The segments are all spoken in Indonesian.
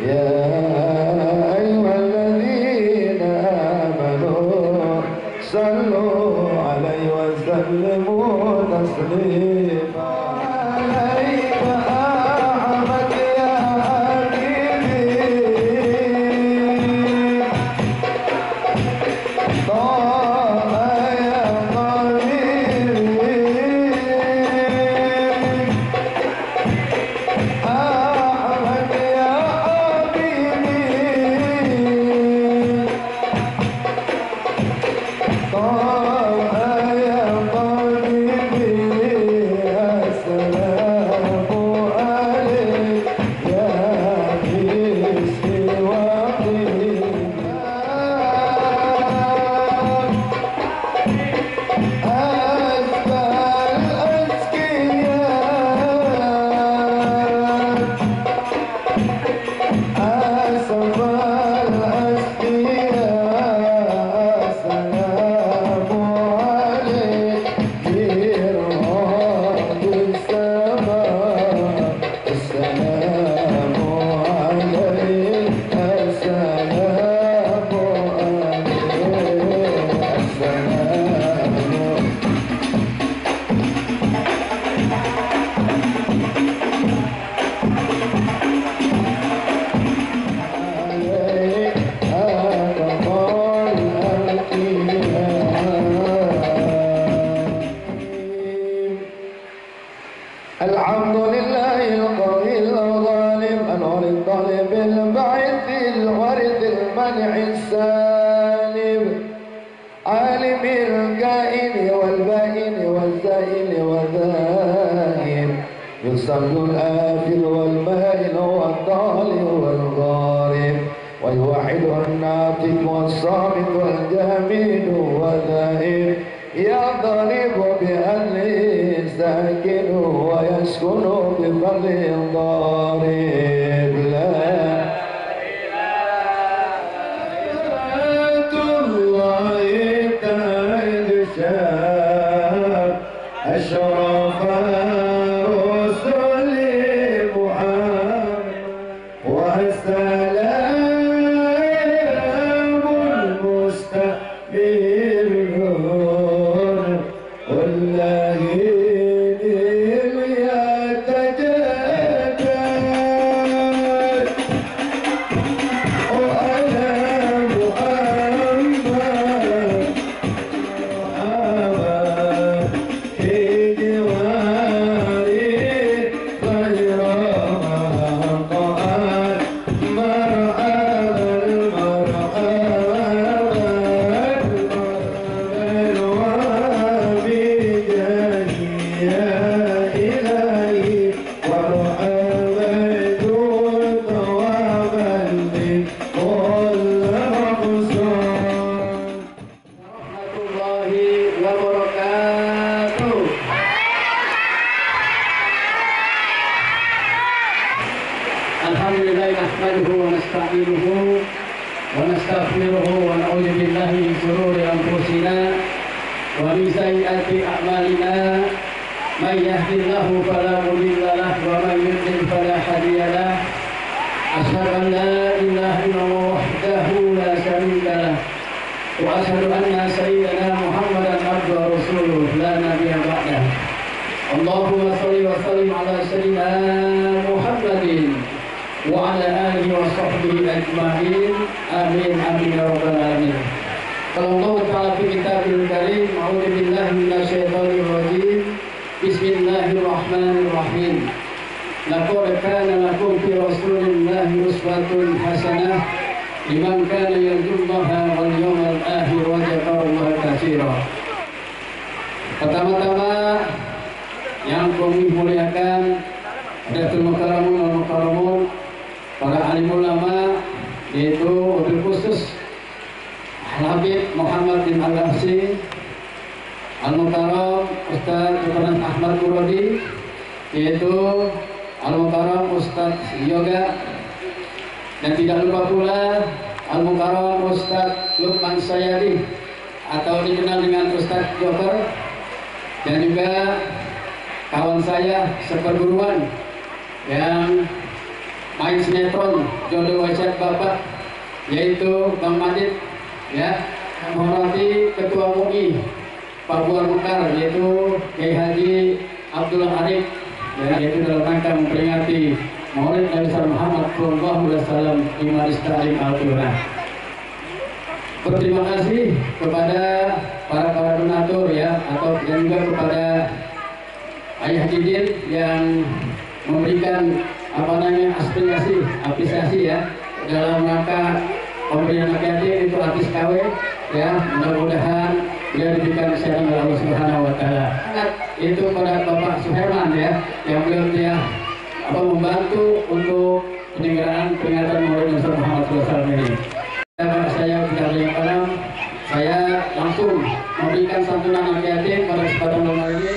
يا يصل الآخر والمائل والطالع والغارب ويوحد الناطق والصامت والجامد والذائب يضرب بأهله ساكن ويسكن بفضل ضارب. أشرف الحمد لله نحمده ونستعينه ونستغفره ونعوذ بالله من شرور أنفسنا ومن سيئات أعمالنا. من يهد الله فلا مضل له ومن يضلل فلا هادي له. أشهد أن لا إله إلا الله وحده لا شريك له وأشهد أن سيدنا محمدا عبده ورسوله. لا نبي بعده. اللهم صل وسلم على سيدنا وعلى آله وصحبه أجمعين آمين آمين يا رب العالمين قال الله تعالى في كتابه الكريم أعوذ بالله من الشيطان الرجيم بسم الله الرحمن الرحيم لقد كان لكم في رسول الله أسوة حسنة لمن كان يرجو الله واليوم الآخر وذكر الله كثيرا Pertama-tama yang kami muliakan Muhammad bin Al-Ahsi Al-Mukaram Ustaz Tukaran Ahmad Muradi yaitu Al-Mukaram Ustaz Yoga. Dan tidak lupa pula Al-Mukaram Ustaz Lukman Sayadi atau dikenal dengan Ustaz Joker. Dan juga kawan saya seperguruan yang main sinetron jodoh wajah bapak yaitu Bang Madit ya menghormati Ketua MUI Papua Mekar yaitu Kiai Haji Abdullah Arif ya, yaitu dalam rangka memperingati Maulid Nabi Muhammad Sallallahu Alaihi Wasallam di Maris Ta'lim Al-Quran. Berterima kasih kepada para para donatur ya atau dan juga kepada Ayah Didin yang memberikan apa namanya aspirasi apresiasi ya dalam rangka pemberian yatim itu artis KW ya mudah-mudahan dia diberikan kesehatan oleh Allah Subhanahu Wa Taala itu pada Bapak Suherman ya yang beliau dia apa membantu untuk penyelenggaraan peringatan Maulid Nabi Muhammad SAW ini. Bapak saya tidak banyak orang, saya langsung memberikan santunan yatim pada kesempatan malam ini.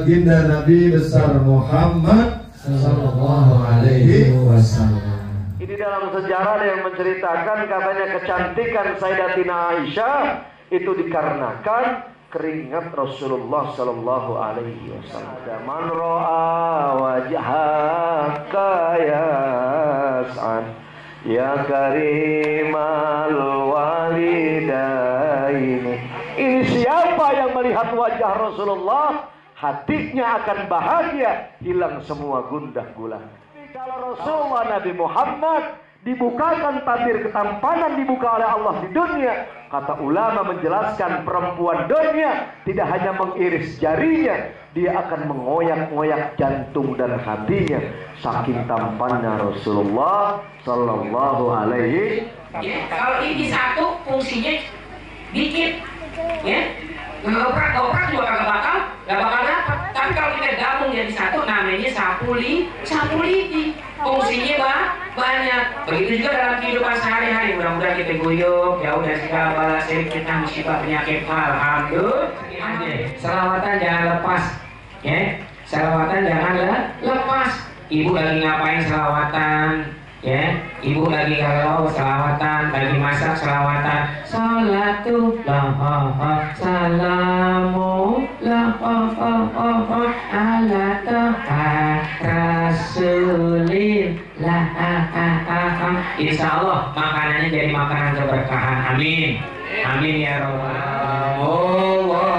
Baginda Nabi besar Muhammad Sallallahu Alaihi Wasallam. Ini dalam sejarah ada yang menceritakan katanya kecantikan Sayyidatina Aisyah itu dikarenakan keringat Rasulullah Sallallahu Alaihi Wasallam. Man ro'a wajhaka ya Sa'ad ya karimal walidaini. Ini siapa yang melihat wajah Rasulullah hatinya akan bahagia hilang semua gundah gulana. Kalau Rasulullah Nabi Muhammad dibukakan tabir ketampanan dibuka oleh Allah di dunia. Kata ulama menjelaskan perempuan dunia tidak hanya mengiris jarinya, dia akan mengoyak-ngoyak jantung dan hatinya saking tampannya Rasulullah Sallallahu Alaihi Ya, kalau ini satu fungsinya dikit, ya. Ngoprak, ngoprak juga kagak bakal, bakal dapat. Tapi kalau kita gabung jadi satu, namanya sapuli, sapu lidi. Fungsinya bah, banyak. Begitu juga dalam kehidupan sehari-hari. Mudah-mudahan kita guyup, jauh dari segala bala sirik kita musibah penyakit. Alhamdulillah. Selawatan jangan lepas, ya. Selawatan jangan le- lepas. Ibu lagi ngapain selawatan? Ya ibu lagi galau selawatan lagi masak selawatan. Salatu la ha ha salamu la ha ha ha ha ala taha rasulillah. Insya Allah makanannya jadi makanan keberkahan. Amin. Amin ya robbal Allah